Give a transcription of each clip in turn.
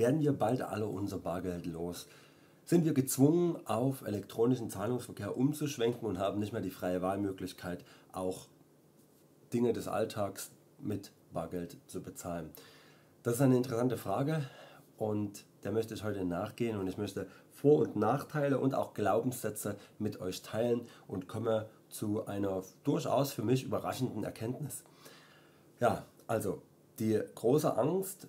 werden wir bald alle unser Bargeld los? Sind wir gezwungen, auf elektronischen Zahlungsverkehr umzuschwenken und haben nicht mehr die freie Wahlmöglichkeit, auch Dinge des Alltags mit Bargeld zu bezahlen? Das ist eine interessante Frage und der möchte ich heute nachgehen und ich möchte Vor- und Nachteile und auch Glaubenssätze mit euch teilen und komme zu einer durchaus für mich überraschenden Erkenntnis. Ja, also die große Angst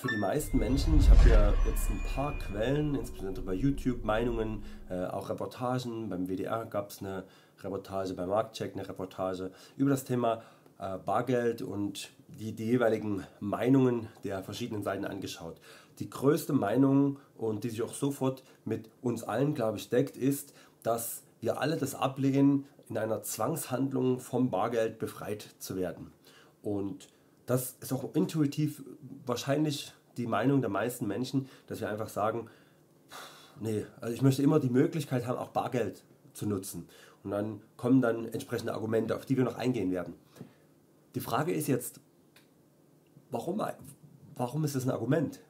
für die meisten Menschen, ich habe ja jetzt ein paar Quellen, insbesondere bei YouTube, Meinungen, äh, auch Reportagen, beim WDR gab es eine Reportage, beim Marktcheck eine Reportage über das Thema äh, Bargeld und die, die jeweiligen Meinungen der verschiedenen Seiten angeschaut. Die größte Meinung und die sich auch sofort mit uns allen, glaube ich, deckt, ist, dass wir alle das ablehnen, in einer Zwangshandlung vom Bargeld befreit zu werden. Und das ist auch intuitiv wahrscheinlich die Meinung der meisten Menschen, dass wir einfach sagen, nee, also ich möchte immer die Möglichkeit haben, auch Bargeld zu nutzen. Und dann kommen dann entsprechende Argumente, auf die wir noch eingehen werden. Die Frage ist jetzt, warum, warum ist das ein Argument?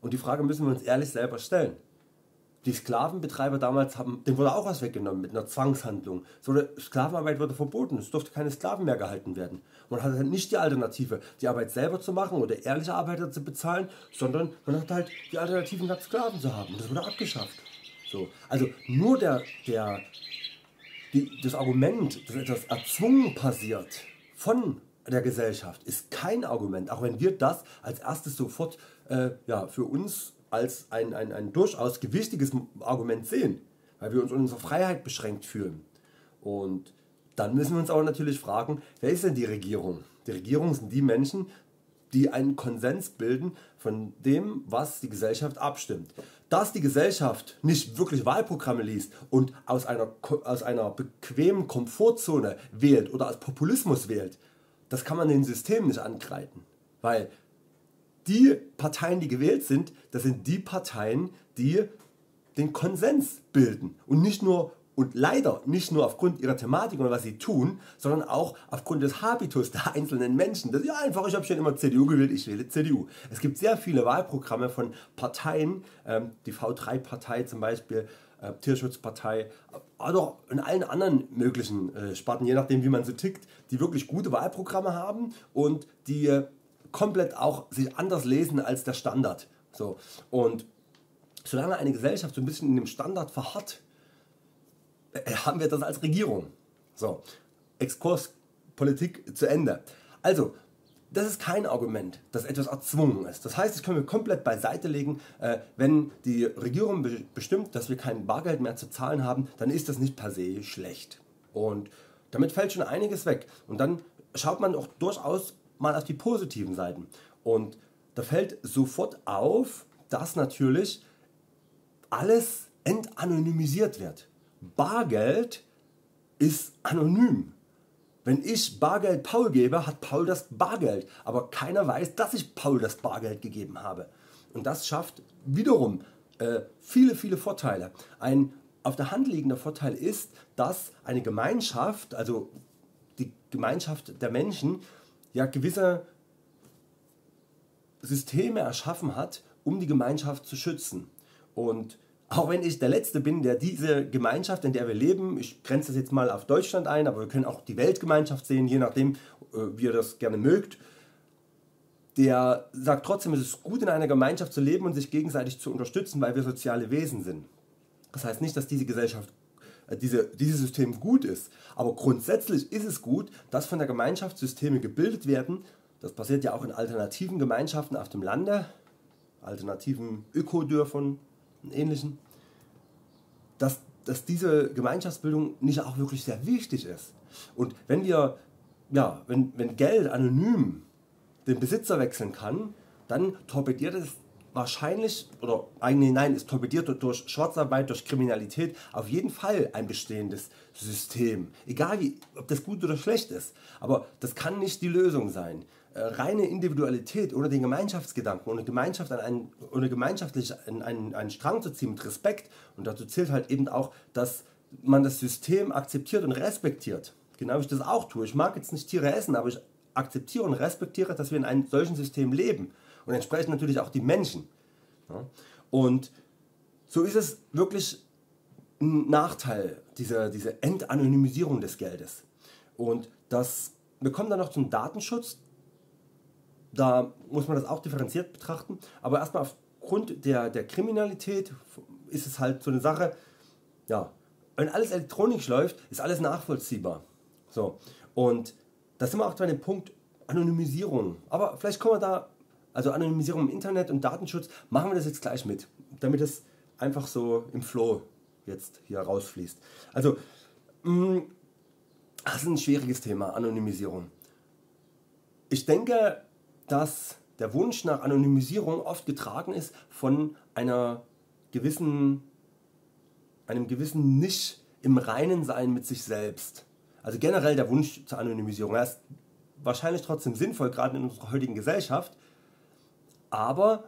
Und die Frage müssen wir uns ehrlich selber stellen. Die Sklavenbetreiber damals haben, dem wurde auch was weggenommen mit einer Zwangshandlung. So, Sklavenarbeit wurde verboten, es durfte keine Sklaven mehr gehalten werden. Man hatte halt nicht die Alternative, die Arbeit selber zu machen oder ehrliche Arbeiter zu bezahlen, sondern man hatte halt die Alternative, statt Sklaven zu haben. Das wurde abgeschafft. So, also nur der, der, die, das Argument, dass etwas erzwungen passiert von der Gesellschaft, ist kein Argument, auch wenn wir das als erstes sofort äh, ja, für uns als ein, ein, ein durchaus gewichtiges Argument sehen, weil wir uns in unserer Freiheit beschränkt fühlen. Und dann müssen wir uns aber natürlich fragen, wer ist denn die Regierung? Die Regierung sind die Menschen, die einen Konsens bilden von dem, was die Gesellschaft abstimmt. Dass die Gesellschaft nicht wirklich Wahlprogramme liest und aus einer, aus einer bequemen Komfortzone wählt oder aus Populismus wählt, das kann man den System nicht angreifen. Weil die Parteien, die gewählt sind, das sind die Parteien, die den Konsens bilden und nicht nur und leider nicht nur aufgrund ihrer Thematik oder was sie tun, sondern auch aufgrund des Habitus der einzelnen Menschen. Das ist ja einfach, ich habe schon immer CDU gewählt, ich wähle CDU. Es gibt sehr viele Wahlprogramme von Parteien, ähm, die V3-Partei zum Beispiel, äh, Tierschutzpartei, oder in allen anderen möglichen äh, Sparten, je nachdem wie man so tickt, die wirklich gute Wahlprogramme haben und die äh, komplett auch sich anders lesen als der Standard. So. Und solange eine Gesellschaft so ein bisschen in dem Standard verharrt, äh, haben wir das als Regierung. So, Exkurs Politik zu Ende. Also, das ist kein Argument, dass etwas erzwungen ist. Das heißt, das können wir komplett beiseite legen. Äh, wenn die Regierung be bestimmt, dass wir kein Bargeld mehr zu zahlen haben, dann ist das nicht per se schlecht. Und damit fällt schon einiges weg. Und dann schaut man auch durchaus mal auf die positiven Seiten. Und da fällt sofort auf, dass natürlich alles entanonymisiert wird. Bargeld ist anonym. Wenn ich Bargeld Paul gebe, hat Paul das Bargeld, aber keiner weiß, dass ich Paul das Bargeld gegeben habe. Und das schafft wiederum äh, viele, viele Vorteile. Ein auf der Hand liegender Vorteil ist, dass eine Gemeinschaft, also die Gemeinschaft der Menschen, ja gewisse Systeme erschaffen hat, um die Gemeinschaft zu schützen. Und auch wenn ich der Letzte bin, der diese Gemeinschaft, in der wir leben, ich grenze das jetzt mal auf Deutschland ein, aber wir können auch die Weltgemeinschaft sehen, je nachdem, äh, wie ihr das gerne mögt, der sagt trotzdem, es ist gut in einer Gemeinschaft zu leben und sich gegenseitig zu unterstützen, weil wir soziale Wesen sind. Das heißt nicht, dass diese Gesellschaft, diese, dieses System gut ist, aber grundsätzlich ist es gut, dass von der Gemeinschaft Systeme gebildet werden. Das passiert ja auch in alternativen Gemeinschaften auf dem Lande, alternativen Ökodörfern, ähnlichen, dass, dass diese Gemeinschaftsbildung nicht auch wirklich sehr wichtig ist. Und wenn wir, ja, wenn, wenn Geld anonym den Besitzer wechseln kann, dann torpediert es wahrscheinlich, oder eigentlich nein, es torpediert durch Schwarzarbeit, durch Kriminalität auf jeden Fall ein bestehendes System. Egal wie, ob das gut oder schlecht ist. Aber das kann nicht die Lösung sein. Äh, reine Individualität ohne den Gemeinschaftsgedanken, ohne, Gemeinschaft an einen, ohne gemeinschaftlich an einen, einen Strang zu ziehen mit Respekt. Und dazu zählt halt eben auch, dass man das System akzeptiert und respektiert. Genau wie ich das auch tue. Ich mag jetzt nicht Tiere essen, aber ich akzeptiere und respektiere, dass wir in einem solchen System leben und entsprechend natürlich auch die Menschen. Und so ist es wirklich ein Nachteil, dieser, diese Entanonymisierung des Geldes. Und das, wir kommen dann noch zum Datenschutz. Da muss man das auch differenziert betrachten. Aber erstmal aufgrund der, der Kriminalität ist es halt so eine Sache, ja, wenn alles elektronisch läuft, ist alles nachvollziehbar. So, und da sind wir auch bei dem Punkt Anonymisierung. Aber vielleicht kommen wir da, also Anonymisierung im Internet und Datenschutz, machen wir das jetzt gleich mit, damit es einfach so im Flow jetzt hier rausfließt. Also, mh, mm, das ist ein schwieriges Thema, Anonymisierung. Ich denke, dass der Wunsch nach Anonymisierung oft getragen ist von einer gewissen, einem gewissen Nicht im Reinen sein mit sich selbst. Also generell der Wunsch zur Anonymisierung. Er ist wahrscheinlich trotzdem sinnvoll, gerade in unserer heutigen Gesellschaft. Aber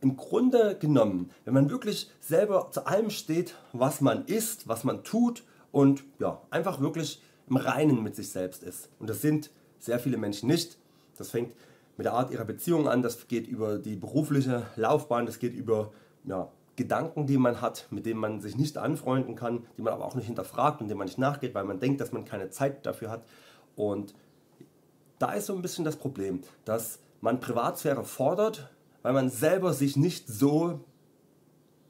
im Grunde genommen, wenn man wirklich selber zu allem steht, was man ist, was man tut und ja, einfach wirklich im Reinen mit sich selbst ist. Und das sind sehr viele Menschen nicht. Das fängt mit der Art ihrer Beziehung an, das geht über die berufliche Laufbahn, das geht über ja, Gedanken, die man hat, mit denen man sich nicht anfreunden kann, die man aber auch nicht hinterfragt und denen man nicht nachgeht, weil man denkt, dass man keine Zeit dafür hat. Und da ist so ein bisschen das Problem, dass man Privatsphäre fordert, weil man selber sich nicht so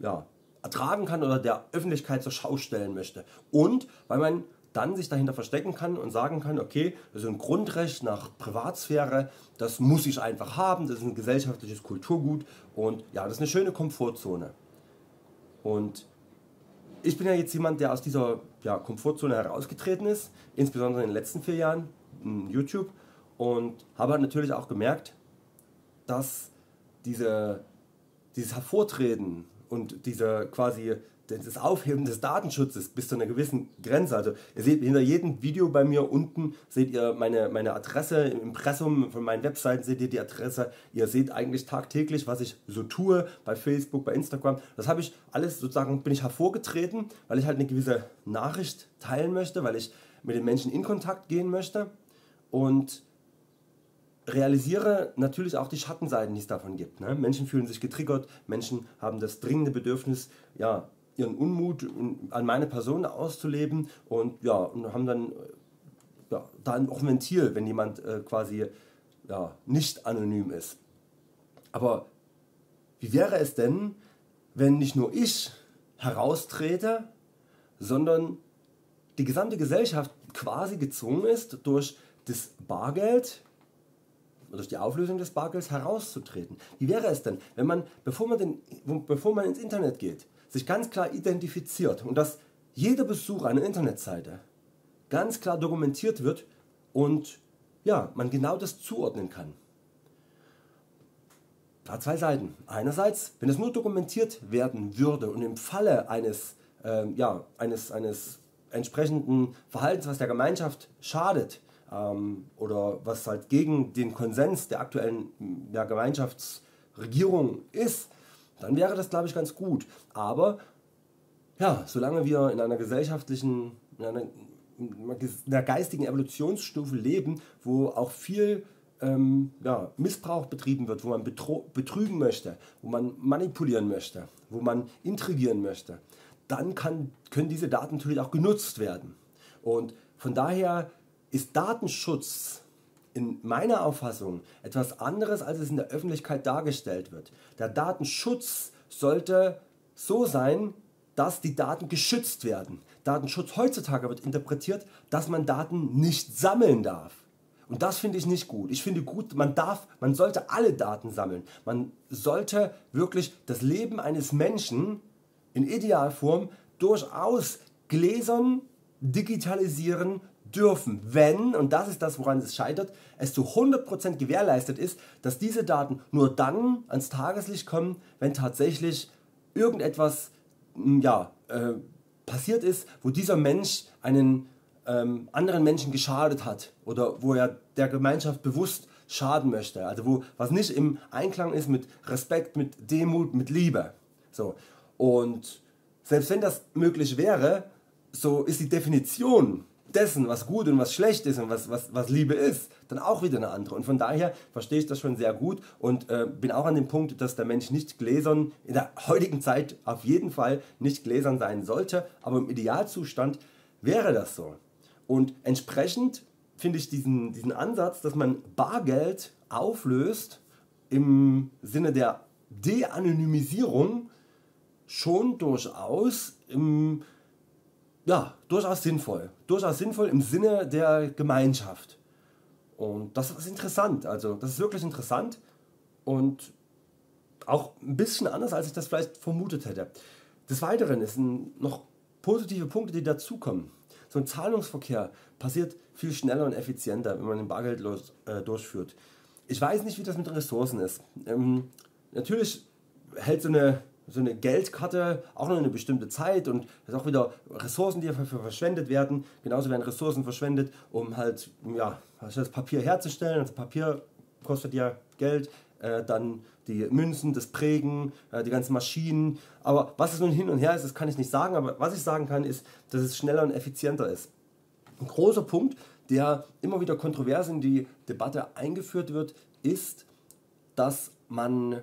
ja, ertragen kann oder der Öffentlichkeit zur Schau stellen möchte. Und weil man dann sich dahinter verstecken kann und sagen kann, okay, das ist ein Grundrecht nach Privatsphäre, das muss ich einfach haben, das ist ein gesellschaftliches Kulturgut und ja, das ist eine schöne Komfortzone. Und ich bin ja jetzt jemand, der aus dieser ja, Komfortzone herausgetreten ist, insbesondere in den letzten vier Jahren in YouTube und habe natürlich auch gemerkt, dass diese, dieses Hervortreten und diese quasi das Aufheben des Datenschutzes bis zu einer gewissen Grenze. Also ihr seht hinter jedem Video bei mir unten seht ihr meine, meine Adresse im Impressum von meinen Webseiten seht ihr die Adresse. Ihr seht eigentlich tagtäglich, was ich so tue bei Facebook, bei Instagram. Das habe ich alles sozusagen bin ich hervorgetreten, weil ich halt eine gewisse Nachricht teilen möchte, weil ich mit den Menschen in Kontakt gehen möchte und realisiere natürlich auch die Schattenseiten, die es davon gibt. Ne? Menschen fühlen sich getriggert, Menschen haben das dringende Bedürfnis, ja, ihren Unmut an meine Person auszuleben und ja, und haben dann ja, da auch ein Ventil, wenn jemand äh, quasi ja, nicht anonym ist. Aber wie wäre es denn, wenn nicht nur ich heraustrete, sondern die gesamte Gesellschaft quasi gezwungen ist, durch das Bargeld, durch die Auflösung des Bargelds herauszutreten. Wie wäre es denn, wenn man, bevor man, den, bevor man ins Internet geht, sich ganz klar identifiziert und dass jeder Besuch einer Internetseite ganz klar dokumentiert wird und ja, man genau das zuordnen kann. Da zwei Seiten. Einerseits, wenn es nur dokumentiert werden würde und im Falle eines, äh, ja, eines, eines entsprechenden Verhaltens, was der Gemeinschaft schadet ähm, oder was halt gegen den Konsens der aktuellen ja, Gemeinschaftsregierung ist, dann wäre das glaube ich ganz gut. Aber ja, solange wir in einer gesellschaftlichen, in einer, in einer geistigen Evolutionsstufe leben, wo auch viel ähm, ja, Missbrauch betrieben wird, wo man betrügen möchte, wo man manipulieren möchte, wo man intrigieren möchte, dann kann, können diese Daten natürlich auch genutzt werden. Und von daher ist Datenschutz in meiner Auffassung etwas anderes, als es in der Öffentlichkeit dargestellt wird. Der Datenschutz sollte so sein, dass die Daten geschützt werden. Datenschutz heutzutage wird interpretiert, dass man Daten nicht sammeln darf. Und das finde ich nicht gut. Ich finde gut, man darf, man sollte alle Daten sammeln. Man sollte wirklich das Leben eines Menschen in Idealform durchaus gläsern, digitalisieren, dürfen, wenn, und das ist das, woran es scheitert, es zu 100% gewährleistet ist, dass diese Daten nur dann ans Tageslicht kommen, wenn tatsächlich irgendetwas hm, ja, äh, passiert ist, wo dieser Mensch einen ähm, anderen Menschen geschadet hat oder wo er der Gemeinschaft bewusst schaden möchte. Also wo was nicht im Einklang ist mit Respekt, mit Demut, mit Liebe. So. Und selbst wenn das möglich wäre, so ist die Definition dessen, was gut und was schlecht ist und was, was, was Liebe ist, dann auch wieder eine andere. Und von daher verstehe ich das schon sehr gut und äh, bin auch an dem Punkt, dass der Mensch nicht gläsern, in der heutigen Zeit auf jeden Fall nicht gläsern sein sollte, aber im Idealzustand wäre das so. Und entsprechend finde ich diesen, diesen Ansatz, dass man Bargeld auflöst im Sinne der De-Anonymisierung schon durchaus im, ja, durchaus sinnvoll. Durchaus sinnvoll im Sinne der Gemeinschaft. Und das ist interessant, also das ist wirklich interessant und auch ein bisschen anders, als ich das vielleicht vermutet hätte. Des Weiteren ist noch positive Punkte, die dazukommen. So ein Zahlungsverkehr passiert viel schneller und effizienter, wenn man den bargeldlos äh, durchführt. Ich weiß nicht, wie das mit Ressourcen ist. Ähm, natürlich hält so eine so eine Geldkarte auch noch eine bestimmte Zeit und das ist auch wieder Ressourcen, die dafür verschwendet werden. Genauso werden Ressourcen verschwendet, um halt ja, das Papier herzustellen. Das Papier kostet ja Geld, äh, dann die Münzen, das Prägen, äh, die ganzen Maschinen. Aber was es nun hin und her ist, das kann ich nicht sagen. Aber was ich sagen kann, ist, dass es schneller und effizienter ist. Ein großer Punkt, der immer wieder kontrovers in die Debatte eingeführt wird, ist, dass man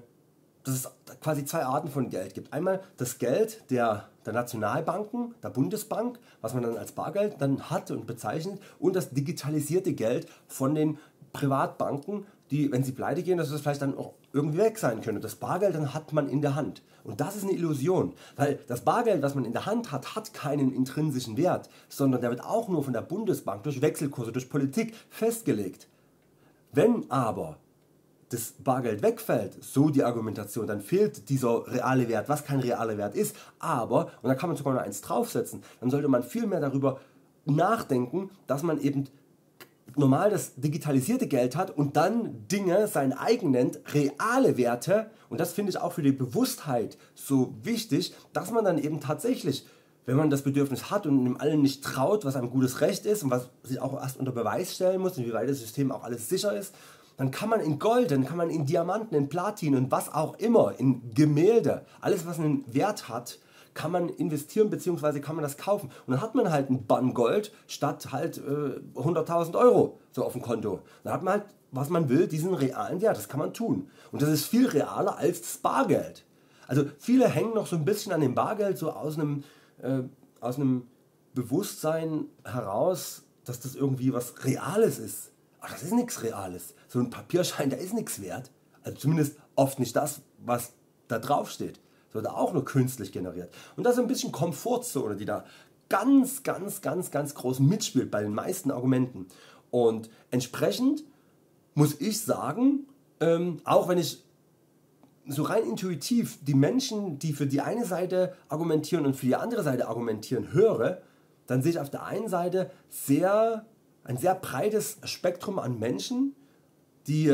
dass es quasi zwei Arten von Geld gibt. Einmal das Geld der, der Nationalbanken, der Bundesbank, was man dann als Bargeld dann hat und bezeichnet, und das digitalisierte Geld von den Privatbanken, die, wenn sie pleite gehen, dass das vielleicht dann auch irgendwie weg sein könnte. Das Bargeld dann hat man in der Hand. Und das ist eine Illusion, weil das Bargeld, was man in der Hand hat, hat keinen intrinsischen Wert, sondern der wird auch nur von der Bundesbank durch Wechselkurse, durch Politik festgelegt. Wenn aber das Bargeld wegfällt, so die Argumentation, dann fehlt dieser reale Wert, was kein realer Wert ist. Aber, und da kann man sogar noch eins draufsetzen, dann sollte man viel mehr darüber nachdenken, dass man eben normal das digitalisierte Geld hat und dann Dinge sein eigen nennt, reale Werte. Und das finde ich auch für die Bewusstheit so wichtig, dass man dann eben tatsächlich, wenn man das Bedürfnis hat und dem allen nicht traut, was ein gutes Recht ist und was sich auch erst unter Beweis stellen muss, inwieweit das System auch alles sicher ist, dann kann man in Gold, dann kann man in Diamanten, in Platin und was auch immer, in Gemälde, alles was einen Wert hat, kann man investieren bzw. kann man das kaufen. Und dann hat man halt ein Bann Gold statt halt äh, 100.000 Euro so auf dem Konto. Dann hat man halt, was man will, diesen realen Wert. Das kann man tun. Und das ist viel realer als das Bargeld. Also viele hängen noch so ein bisschen an dem Bargeld so aus einem, äh, aus einem Bewusstsein heraus, dass das irgendwie was Reales ist. Ach, das ist nichts Reales. So ein Papierschein, der ist nichts wert. Also zumindest oft nicht das, was da drauf steht. Sondern auch nur künstlich generiert. Und das ist ein bisschen Komfortzone, die da ganz, ganz, ganz, ganz groß mitspielt bei den meisten Argumenten. Und entsprechend muss ich sagen, ähm, auch wenn ich so rein intuitiv die Menschen, die für die eine Seite argumentieren und für die andere Seite argumentieren, höre, dann sehe ich auf der einen Seite sehr ein sehr breites Spektrum an Menschen, die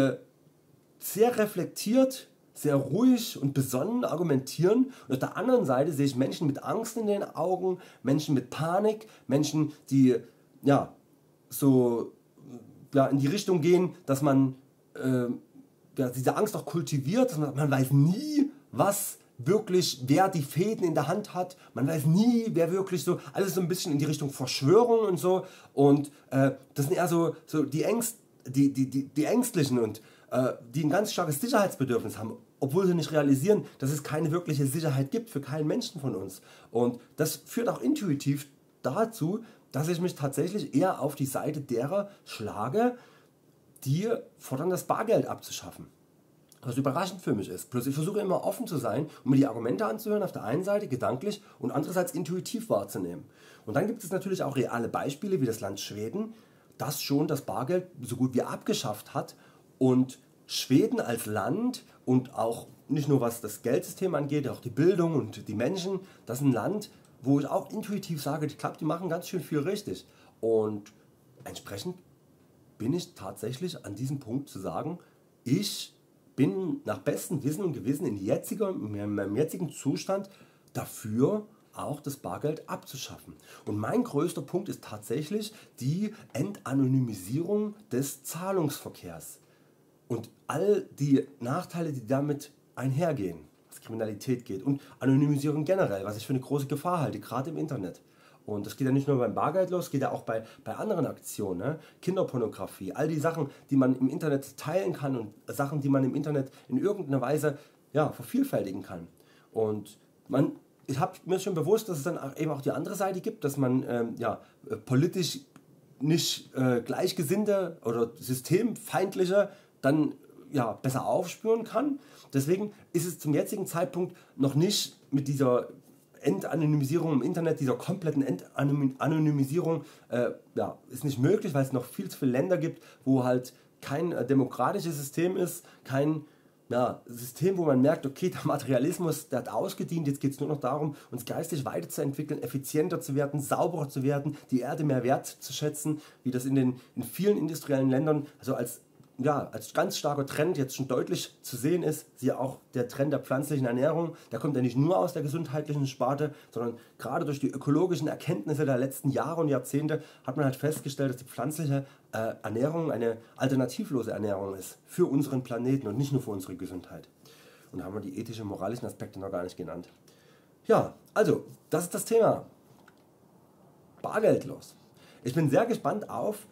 sehr reflektiert, sehr ruhig und besonnen argumentieren. Und auf der anderen Seite sehe ich Menschen mit Angst in den Augen, Menschen mit Panik, Menschen, die ja, so ja, in die Richtung gehen, dass man äh, ja, diese Angst auch kultiviert, dass man, man weiß nie, was wirklich, wer die Fäden in der Hand hat. Man weiß nie, wer wirklich so, alles so ein bisschen in die Richtung Verschwörung und so. Und äh, das sind eher so, so die, Ängst, die, die, die, die Ängstlichen und äh, die ein ganz starkes Sicherheitsbedürfnis haben, obwohl sie nicht realisieren, dass es keine wirkliche Sicherheit gibt für keinen Menschen von uns. Und das führt auch intuitiv dazu, dass ich mich tatsächlich eher auf die Seite derer schlage, die fordern, das Bargeld abzuschaffen was überraschend für mich ist. Plus ich versuche immer offen zu sein und mir die Argumente anzuhören, auf der einen Seite gedanklich und andererseits intuitiv wahrzunehmen. Und dann gibt es natürlich auch reale Beispiele wie das Land Schweden, das schon das Bargeld so gut wie abgeschafft hat und Schweden als Land und auch nicht nur was das Geldsystem angeht, auch die Bildung und die Menschen, das ist ein Land, wo ich auch intuitiv sage, ich glaube, die machen ganz schön viel richtig. Und entsprechend bin ich tatsächlich an diesem Punkt zu sagen, ich bin nach bestem Wissen und Gewissen in, jetziger, in meinem jetzigen Zustand dafür, auch das Bargeld abzuschaffen. Und mein größter Punkt ist tatsächlich die Entanonymisierung des Zahlungsverkehrs und all die Nachteile, die damit einhergehen, was Kriminalität geht und Anonymisierung generell, was ich für eine große Gefahr halte, gerade im Internet. Und das geht ja nicht nur beim Bargeld los, geht ja auch bei, bei anderen Aktionen. Ne? Kinderpornografie, all die Sachen, die man im Internet teilen kann und Sachen, die man im Internet in irgendeiner Weise ja, vervielfältigen kann. Und man, ich habe mir schon bewusst, dass es dann eben auch die andere Seite gibt, dass man ähm, ja, äh, politisch nicht äh, gleichgesinnte oder systemfeindliche dann ja, besser aufspüren kann. Deswegen ist es zum jetzigen Zeitpunkt noch nicht mit dieser Entanonymisierung im Internet, dieser kompletten Entanonymisierung, äh, ja, ist nicht möglich, weil es noch viel zu viele Länder gibt, wo halt kein äh, demokratisches System ist, kein ja, System, wo man merkt, okay, der Materialismus, der hat ausgedient, jetzt geht es nur noch darum, uns geistig weiterzuentwickeln, effizienter zu werden, sauberer zu werden, die Erde mehr wert zu schätzen, wie das in den in vielen industriellen Ländern, also als ja, als ganz starker Trend jetzt schon deutlich zu sehen ist, siehe auch der Trend der pflanzlichen Ernährung, der kommt ja nicht nur aus der gesundheitlichen Sparte, sondern gerade durch die ökologischen Erkenntnisse der letzten Jahre und Jahrzehnte hat man halt festgestellt, dass die pflanzliche äh, Ernährung eine alternativlose Ernährung ist für unseren Planeten und nicht nur für unsere Gesundheit. Und da haben wir die ethischen, moralischen Aspekte noch gar nicht genannt. Ja, also, das ist das Thema. Bargeldlos. Ich bin sehr gespannt auf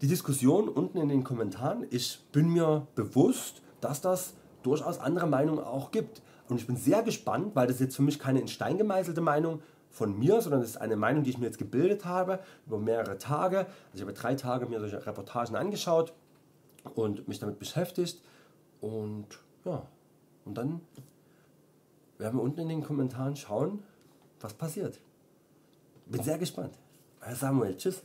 die Diskussion unten in den Kommentaren. Ich bin mir bewusst, dass das durchaus andere Meinungen auch gibt. Und ich bin sehr gespannt, weil das jetzt für mich keine in Stein gemeißelte Meinung von mir, sondern das ist eine Meinung, die ich mir jetzt gebildet habe über mehrere Tage. Also ich habe drei Tage mir solche Reportagen angeschaut und mich damit beschäftigt. Und ja, und dann werden wir unten in den Kommentaren schauen, was passiert. Bin sehr gespannt. Samuel, tschüss.